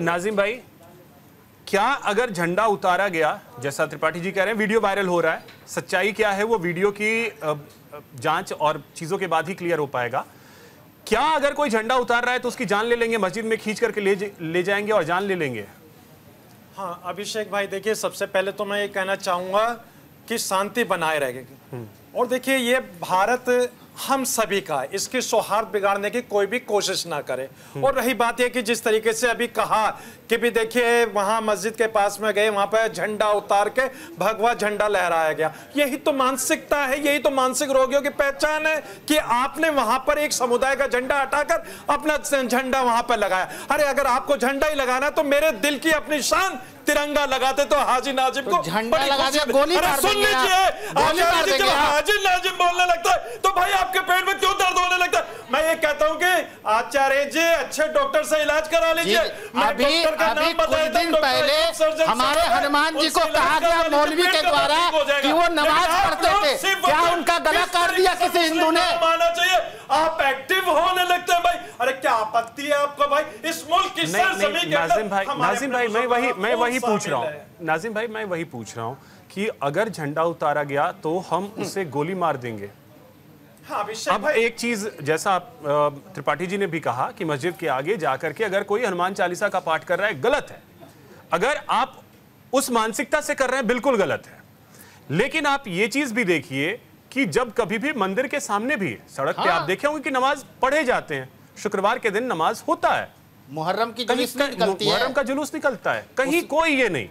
नाजिम भाई क्या अगर झंडा उतारा गया जैसा त्रिपाठी जी कह रहे हैं वीडियो वायरल हो रहा है सच्चाई क्या है वो वीडियो की जाँच और चीज़ों के बाद ही क्लियर हो पाएगा। क्या अगर कोई झंडा उतार रहा है तो उसकी जान ले लेंगे मस्जिद में खींच करके ले ले जाएँगे और जान ले लेंगे? हाँ अभिषेक भाई देखिए सबसे पहले तो मैं ये कहना चाहूँगा कि शांति बनाए रहेगी और देखिए ये भारत हम सभी का। इसकी सौहार्द बिगाड़ने की कोई भी कोशिश ना करे और रही बात ये कि जिस तरीके से अभी कहा कि भी देखिए वहाँ मस्जिद के पास में गए वहाँ पर झंडा उतार के भगवा झंडा लहराया गया यही तो मानसिकता है यही तो मानसिक रोगियों की पहचान है कि आपने वहाँ पर एक समुदाय का झंडा हटाकर अपना झंडा वहाँ पर लगाया अरे अगर आपको झंडा ही लगाना तो मेरे दिल की अपनी शान तिरंगा लगाते तो हाजी नाजिम को तो झंडा लगा दिया, गोली मार सुन लीजिए। हाजी नाजिम बोलने लगता है? तो भाई आपके पेट में क्यों दर्द होने लगता है? मैं ये कहता हूँ कि आचार्य जी अच्छे डॉक्टर से इलाज करा लीजिए। अभी अभी कुछ दिन पहले हमारे हनुमान जी को कहा गया मौलवी के द्वारा। कि वो नमाज़ पढ़ते थे। क्या उनका गला काट दिया किसी हिंदू ने? माना चाहिए। आप एक्टिव होने लगते हैं भाई। अरे क्या आपत्ति है आपको भाई? इस मुल्क की नाजिम भाई नाजिम भाई मैं वही मैं वही पूछ रहा हूँ। नाजिम भाई मैं वही पूछ रहा हूँ। कि अगर झंडा उतारा गया तो हम उसे गोली मार देंगे। हाँ अब एक चीज़ जैसा आप त्रिपाठी जी ने भी कहा कि मस्जिद के आगे जाकर के अगर कोई हनुमान चालीसा का पाठ कर रहा है गलत है। अगर आप उस मानसिकता से कर रहे हैं बिल्कुल गलत है। लेकिन आप ये चीज़ भी देखिए कि जब कभी भी मंदिर के सामने भी सड़क हाँ। पे हाँ। आप देखे होंगे कि नमाज़ पढ़े जाते हैं शुक्रवार के दिन नमाज़ होता है। मुहर्रम की जुलूस निकलती है। मुहर्रम का जुलूस निकलता है कहीं कोई ये नहीं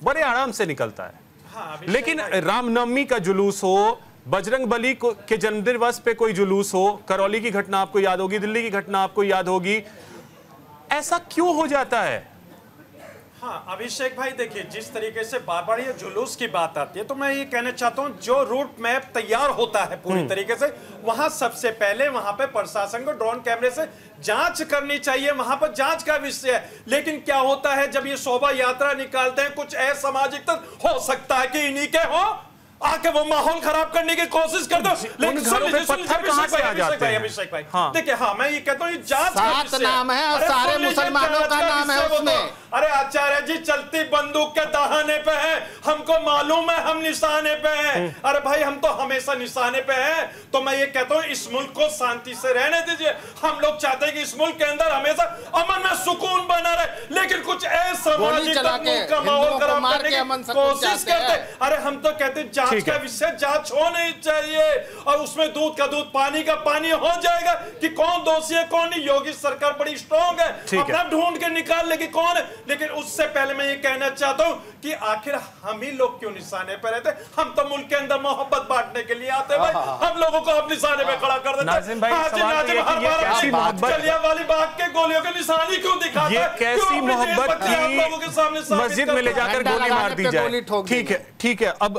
बड़े आराम से निकलता है। हाँ, लेकिन रामनवमी का जुलूस हो बजरंग बली को के जन्मदिवस पे कोई जुलूस हो करौली की घटना आपको याद होगी दिल्ली की घटना आपको याद होगी ऐसा क्यों हो जाता है? हाँ अभिषेक भाई देखिए जिस तरीके से बार बार ये जुलूस की बात आती है तो मैं ये कहना चाहता हूँ जो रूट मैप तैयार होता है पूरी तरीके से वहाँ सबसे पहले वहाँ पे प्रशासन को ड्रोन कैमरे से जाँच करनी चाहिए वहाँ पर जाँच का विषय है। लेकिन क्या होता है जब ये शोभा यात्रा निकालते हैं कुछ असामाजिक तत्व हो सकता है कि इन्हीं के हो आके वो माहौल खराब करने की कोशिश कर दो। लेकिन सुन लीजिए, सुन लीजिए, पत्थर कहाँ अभिषेक से भाई, आ जाते अभिषेक भाई, अभिषेक भाई। हाँ। देखिए हाँ मैं ये कहता हूँ ये जाँच नाम है और सारे मुसलमानों का नाम है उसमें। अरे आचार्य जी चलती बंदूक के दहाने पे है। हमको मालूम है हम निशाने पे हैं। अरे भाई हम तो हमेशा निशाने पे हैं। तो मैं ये कहता हूँ इस मुल्क को शांति से रहने दीजिए। हम लोग चाहते हैं कि इस मुल्क के अंदर हमेशा अमन में सुकून बना रहे। लेकिन कुछ असामाजिक का माहौल खराब करने की कोशिश करते। अरे हम तो कहते जाँच का विषय जाँच होनी चाहिए। और उसमें दूध का दूध पानी का पानी हो जाएगा कि कौन दोषी है कौन नहीं। योगी सरकार बड़ी स्ट्रॉन्ग है। है। अपना ढूंढ के निकाल लेगी कौन। है लेकिन उससे पहले मैं ये कहना चाहता हूँ कि आखिर हम ही लोग क्यों निशाने पर रहते? हम तो मुल्क के अंदर मोहब्बत बांटने के लिए आते हैं भाई। हम लोगों को आप निशाने पर खड़ा कर देते हैं। भाई, हाँ तो जलियांवाला बाग के गोलियों के निशानी क्यों दिखाते ये कैसी मोहब्बत लोगों के सामने मस्जिद में ले जाकर गोली मार दी जाए। गोली ठोक दी ठीक है ठीक है अब